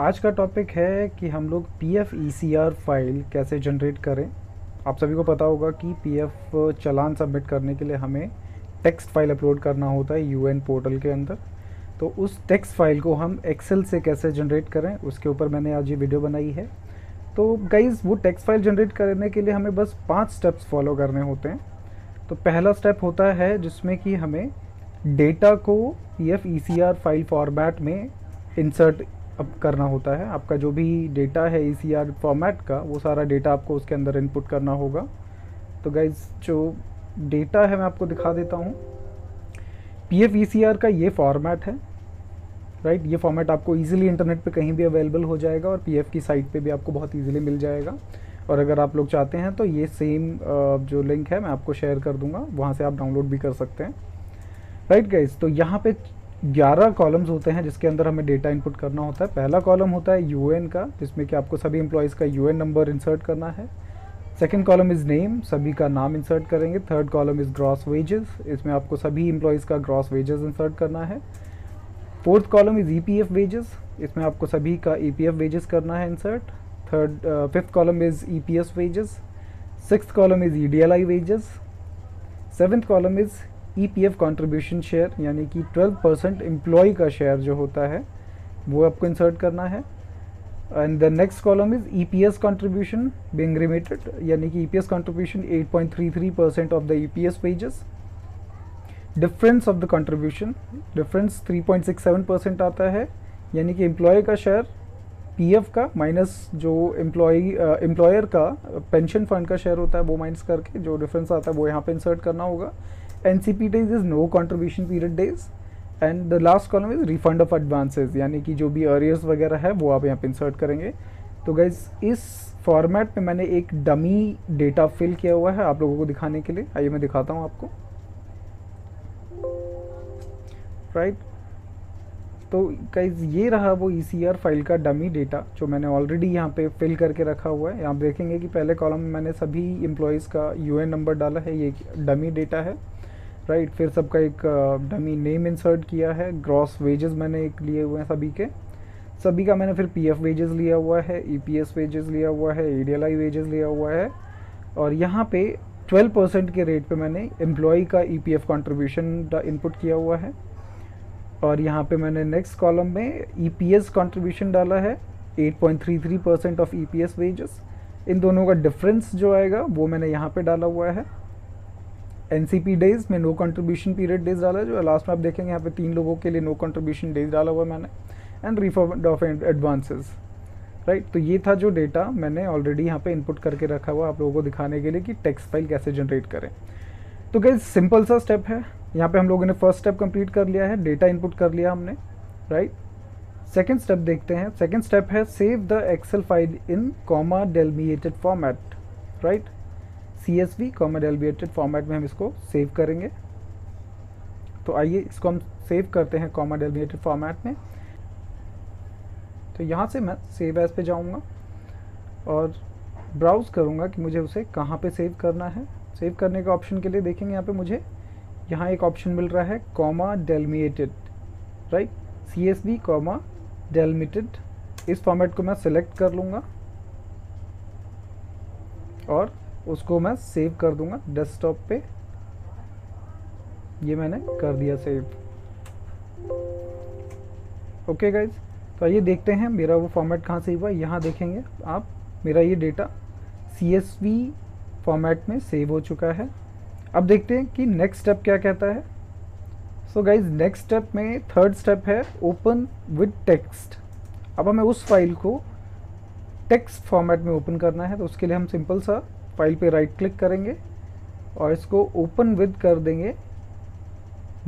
आज का टॉपिक है कि हम लोग P F E C R file कैसे जनरेट करें। आप सभी को पता होगा कि पी एफ़ चलान सबमिट करने के लिए हमें टेक्स्ट फ़ाइल अपलोड करना होता है यू एन पोर्टल के अंदर। तो उस टेक्स्ट फ़ाइल को हम एक्सेल से कैसे जनरेट करें, उसके ऊपर मैंने आज ये वीडियो बनाई है। तो गाइज़ वो टेक्स्ट फ़ाइल जनरेट करने के लिए हमें बस पाँच स्टेप्स फॉलो करने होते हैं। तो पहला स्टेप होता है जिसमें कि हमें डेटा को P F E C R file format में इंसर्ट अब करना होता है। आपका जो भी डेटा है ई सी आर फॉर्मेट का, वो सारा डेटा आपको उसके अंदर इनपुट करना होगा। तो गाइज़ जो डेटा है, मैं आपको दिखा देता हूँ। पी एफ़ आर का ये फॉर्मेट है राइट ये फॉर्मेट आपको इजीली इंटरनेट पे कहीं भी अवेलेबल हो जाएगा और पी एफ़ की साइट पे भी आपको बहुत इजीली मिल जाएगा। और अगर आप लोग चाहते हैं तो ये सेम जो लिंक है, मैं आपको शेयर कर दूँगा। वहाँ से आप डाउनलोड भी कर सकते हैं। राइट गाइज़ तो यहाँ पे 11 कॉलम्स होते हैं जिसके अंदर हमें डेटा इनपुट करना होता है। पहला कॉलम होता है यूएन का, जिसमें कि आपको सभी एम्प्लॉयज़ का यूएन नंबर इंसर्ट करना है। सेकेंड कॉलम इज़ नेम सभी का नाम इंसर्ट करेंगे। Third column is gross wages इसमें आपको सभी एम्प्लॉयज़ का ग्रॉस वेजेस इंसर्ट करना है। Fourth column is E P F wages इसमें आपको सभी का ई पी एफ़ वेजेस करना है insert third fifth column is E P S wages six column is E D L I wages seventh column is E P F contribution share यानी कि 12 percent employ का share जो होता है, वो आपको इंसर्ट करना है। And the next column is E P S contribution being remitted यानी कि E P S contribution 8.33 percent of the E P S wages difference of the contribution difference 3.67 percent आता है, यानी कि एम्प्लॉय का शेयर पी एफ़ का minus जो employ employer का पेंशन फंड का शेयर होता है, वो माइनस करके जो डिफरेंस आता है, वो यहाँ पे इंसर्ट करना होगा। NCP days is no contribution period days and the last column is refund of advances यानी कि जो भी अरियर्स वगैरह है, वो आप यहाँ पे इंसर्ट करेंगे। तो गाइज़ इस फॉर्मेट में मैंने एक डमी डेटा फिल किया हुआ है आप लोगों को दिखाने के लिए। आइए मैं दिखाता हूँ आपको। Right right? तो गाइज़ ये रहा वो ई e फ़ाइल का डमी डेटा जो मैंने ऑलरेडी यहाँ पे फिल करके रखा हुआ है। आप देखेंगे कि पहले कॉलम में मैंने सभी एम्प्लॉयज़ का यूएन नंबर डाला है। ये डमी डेटा है। राइट फिर सबका एक डमी नेम इंसर्ट किया है। ग्रॉस वेजेस मैंने एक लिए हुए हैं सभी के। सभी का मैंने फिर पीएफ वेजेस लिया हुआ है ईपीएस वेजेस लिया हुआ है एडीएलआई वेजेस लिया हुआ है। और यहाँ पे 12 परसेंट के रेट पे मैंने एम्प्लॉय का ईपीएफ कंट्रीब्यूशन इनपुट किया हुआ है। और यहाँ पे मैंने नेक्स्ट कॉलम में ईपीएस कंट्रीब्यूशन डाला है 8.33 परसेंट ऑफ़ ईपीएस वेजेस इन दोनों का डिफरेंस जो आएगा, वो मैंने यहाँ पे डाला हुआ है। एनसीपी डेज़ में नो कंट्रीब्यूशन पीरियड डेज़ डाला जो लास्ट में आप देखेंगे यहाँ पे तीन लोगों के लिए नो कंट्रीब्यूशन डेज़ डाला हुआ मैंने and refund of advances right तो ये था जो डेटा मैंने ऑलरेडी यहाँ पे इनपुट करके रखा हुआ आप लोगों को दिखाने के लिए कि टेक्स्ट फ़ाइल कैसे जनरेट करें। तो क्या सिंपल सा स्टेप है। यहाँ पे हम लोगों ने फ़र्स्ट स्टेप कंप्लीट कर लिया है डेटा इनपुट कर लिया हमने राइट सेकेंड स्टेप देखते हैं। सेकेंड स्टेप है save the excel file in comma delimited format right C S V comma delimited format में हम इसको सेव करेंगे। तो आइए इसको हम सेव करते हैं कॉमा डेलबिएटेड फॉर्मेट में। तो यहाँ से मैं सेव एज पे जाऊँगा और ब्राउज़ करूँगा कि मुझे उसे कहाँ पे सेव करना है। सेव करने के ऑप्शन के लिए देखेंगे यहाँ पे मुझे, यहाँ एक ऑप्शन मिल रहा है comma delimited right C S V comma delimited इस फॉर्मेट को मैं सिलेक्ट कर लूँगा। और उसको मैं सेव कर दूँगा डेस्कटॉप पे। ये मैंने कर दिया सेव ओके गाइज़ तो आइए देखते हैं मेरा वो फॉर्मेट कहाँ से हुआ। यहाँ देखेंगे आप। मेरा ये डेटा सी फॉर्मेट में सेव हो चुका है। अब देखते हैं कि नेक्स्ट स्टेप क्या कहता है। सो गाइज़ नेक्स्ट स्टेप में थर्ड स्टेप है ओपन विद टेक्स्ट अब हमें उस फ़ाइल को टेक्स्ट फॉर्मेट में ओपन करना है तो उसके लिए हम सिंपल सा फ़ाइल पे राइट क्लिक करेंगे और इसको ओपन विद कर देंगे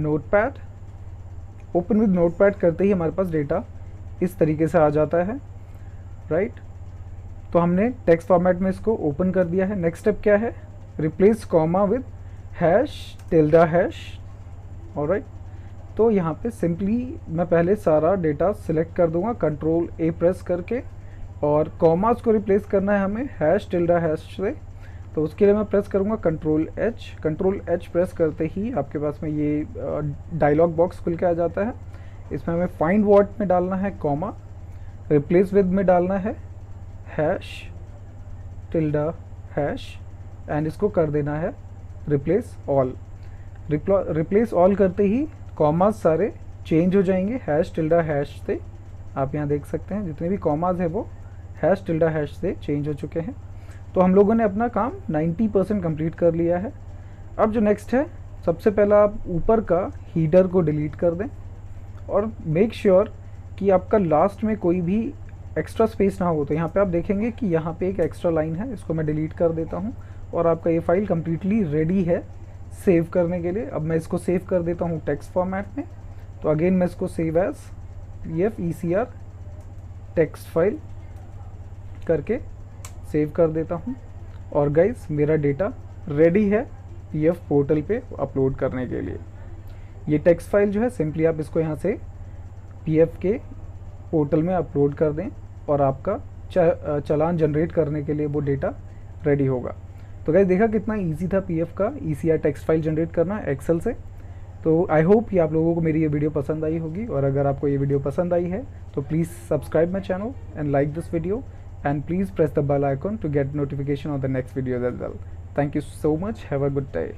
नोटपैड ओपन विद नोटपैड करते ही हमारे पास डेटा इस तरीके से आ जाता है राइट तो हमने टेक्स्ट फॉर्मेट में इसको ओपन कर दिया है। नेक्स्ट स्टेप क्या है? Replace comma with hash tilde hash और राइट तो यहाँ पे सिंपली मैं पहले सारा डेटा सिलेक्ट कर दूँगा कंट्रोल ए प्रेस करके और कॉमास को रिप्लेस करना है हमें हैश टिल्डा हैश से। तो उसके लिए मैं प्रेस करूँगा control H control H press करते ही आपके पास में ये डायलॉग बॉक्स खुल के आ जाता है। इसमें हमें फाइंड वर्ड में डालना है कॉमा रिप्लेस विद में डालना है हैश टिल्डा हैश एंड इसको कर देना है रिप्लेस ऑल रिप्लेस ऑल करते ही कॉमास सारे चेंज हो जाएँगे हैश टिल्डा हैश से। आप यहाँ देख सकते हैं, जितने भी कॉमाज हैं वो हैश टिल्डा हैश से चेंज हो चुके हैं। तो हम लोगों ने अपना काम 90 परसेंट कंप्लीट कर लिया है। अब जो नेक्स्ट है, सबसे पहला आप ऊपर का हीटर को डिलीट कर दें और मेक श्योर sure कि आपका लास्ट में कोई भी एक्स्ट्रा स्पेस ना हो। तो यहाँ पे आप देखेंगे कि यहाँ पे एक एक्स्ट्रा लाइन है, इसको मैं डिलीट कर देता हूँ और आपका ये फ़ाइल कम्प्लीटली रेडी है सेव करने के लिए। अब मैं इसको सेव कर देता हूँ टेक्स्ट फॉर्मेट में। तो अगेन मैं इसको save as P F E C R text file करके सेव कर देता हूँ। और गाइज़ मेरा डेटा रेडी है पी एफ़ पोर्टल पे अपलोड करने के लिए। ये टेक्स्ट फ़ाइल जो है सिंपली आप इसको यहाँ से पी एफ़ के पोर्टल में अपलोड कर दें और आपका चलान जनरेट करने के लिए वो डेटा रेडी होगा। तो गैस देखा कितना इजी था पीएफ का ई टेक्स्ट फ़ाइल जनरेट करना एक्सेल से। तो आई होप कि आप लोगों को मेरी ये वीडियो पसंद आई होगी। और अगर आपको ये वीडियो पसंद आई है तो please subscribe my channel and like this video and please press the bell icon to get notification on the next videos as well. Thank you so much. Have a good day.